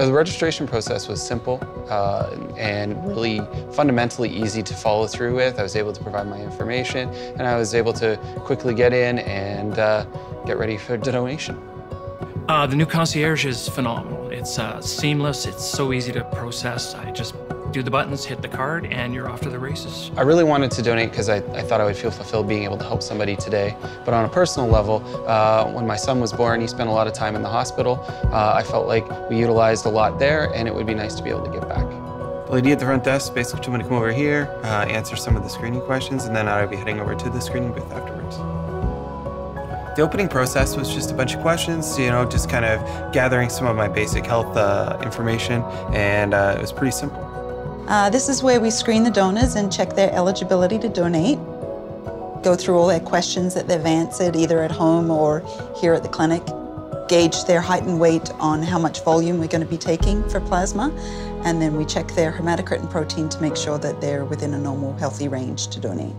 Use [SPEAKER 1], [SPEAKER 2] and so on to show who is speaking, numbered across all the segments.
[SPEAKER 1] Uh, the registration process was simple uh, and really fundamentally easy to follow through with. I was able to provide my information and I was able to quickly get in and uh, get ready for donation.
[SPEAKER 2] Uh, the new concierge is phenomenal. It's uh, seamless, it's so easy to process. I just do the buttons, hit the card, and you're off to the races.
[SPEAKER 1] I really wanted to donate because I, I, thought I would feel fulfilled being able to help somebody today. But on a personal level, uh, when my son was born, he spent a lot of time in the hospital. Uh, I felt like we utilized a lot there, and it would be nice to be able to give back.
[SPEAKER 3] The lady at the front desk basically told me to come over here, uh, answer some of the screening questions, and then I'd be heading over to the screening booth afterwards. The opening process was just a bunch of questions, you know, just kind of gathering some of my basic health uh, information, and uh, it was pretty simple.
[SPEAKER 4] Uh, this is where we screen the donors and check their eligibility to donate. Go through all their questions that they've answered either at home or here at the clinic. Gauge their height and weight on how much volume we're going to be taking for plasma. And then we check their hematocrit and protein to make sure that they're within a normal, healthy range to donate.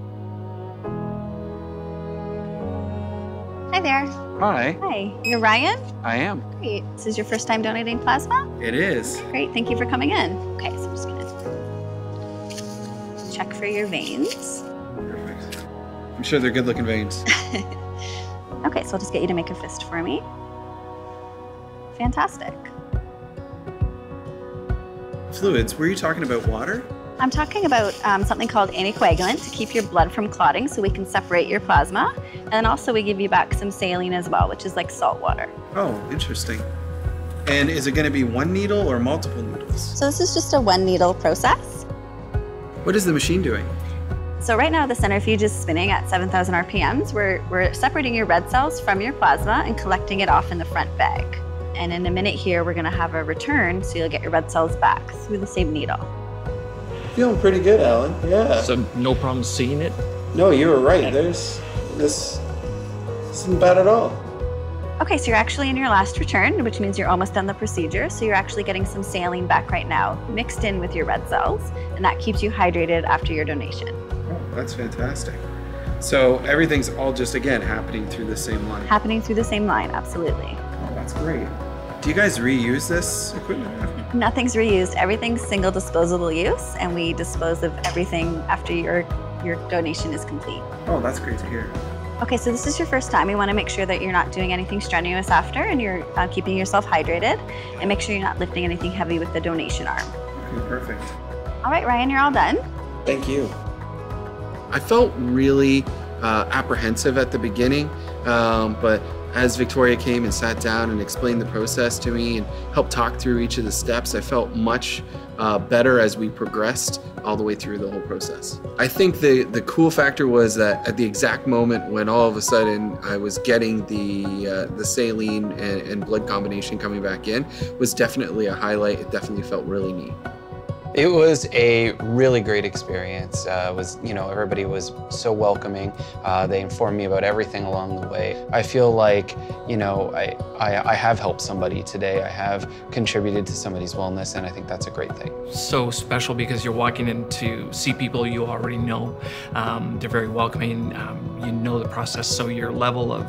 [SPEAKER 5] Hi there.
[SPEAKER 3] Hi.
[SPEAKER 5] Hi. You're Ryan?
[SPEAKER 3] I am.
[SPEAKER 5] Great. This is your first time donating plasma?
[SPEAKER 3] It is.
[SPEAKER 5] Great. Thank you for coming in. Okay, so I'm just going to check for your veins.
[SPEAKER 3] Perfect. I'm sure they're good looking veins.
[SPEAKER 5] okay, so I'll just get you to make a fist for me. Fantastic.
[SPEAKER 3] Fluids, were you talking about water?
[SPEAKER 5] I'm talking about um, something called anticoagulant to keep your blood from clotting so we can separate your plasma. And then also we give you back some saline as well, which is like salt water.
[SPEAKER 3] Oh, interesting. And is it going to be one needle or multiple needles?
[SPEAKER 5] So this is just a one needle process.
[SPEAKER 3] What is the machine doing?
[SPEAKER 5] So right now the centrifuge is spinning at 7,000 RPMs. We're, we're separating your red cells from your plasma and collecting it off in the front bag. And in a minute here, we're gonna have a return, so you'll get your red cells back through the same needle.
[SPEAKER 6] Feeling pretty good, Alan. Yeah.
[SPEAKER 2] So no problem seeing it?
[SPEAKER 6] No, you were right. There's this isn't bad at all.
[SPEAKER 5] Okay, so you're actually in your last return, which means you're almost done the procedure. So you're actually getting some saline back right now, mixed in with your red cells, and that keeps you hydrated after your donation.
[SPEAKER 3] Oh, that's fantastic. So everything's all just again happening through the same line.
[SPEAKER 5] Happening through the same line, absolutely.
[SPEAKER 3] Oh, that's great. Do you guys reuse this equipment?
[SPEAKER 5] Nothing's reused. Everything's single disposable use, and we dispose of everything after your your donation is complete.
[SPEAKER 3] Oh, that's great to hear.
[SPEAKER 5] Okay, so this is your first time. We want to make sure that you're not doing anything strenuous after and you're uh, keeping yourself hydrated and make sure you're not lifting anything heavy with the donation arm.
[SPEAKER 3] Okay, perfect.
[SPEAKER 5] All right, Ryan, you're all done.
[SPEAKER 6] Thank you.
[SPEAKER 1] I felt really uh, apprehensive at the beginning, um, but as Victoria came and sat down and explained the process to me and helped talk through each of the steps, I felt much uh, better as we progressed all the way through the whole process. I think the, the cool factor was that at the exact moment when all of a sudden I was getting the, uh, the saline and, and blood combination coming back in was definitely a highlight. It definitely felt really neat. It was a really great experience. Uh, was you know everybody was so welcoming. Uh, they informed me about everything along the way. I feel like you know I, I, I have helped somebody today. I have contributed to somebody's wellness, and I think that's a great thing.
[SPEAKER 2] So special because you're walking in to see people you already know. Um, they're very welcoming. Um, you know the process, so your level of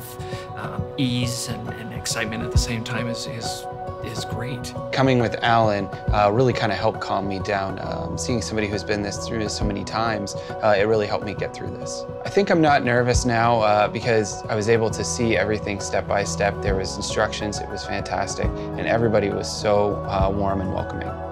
[SPEAKER 2] uh, ease and, and, excitement at the same time is, is is great.
[SPEAKER 1] Coming with Alan uh, really kind of helped calm me down. Um, seeing somebody who's been this through this so many times, uh, it really helped me get through this. I think I'm not nervous now uh, because I was able to see everything step by step. There was instructions, it was fantastic, and everybody was so uh, warm and welcoming.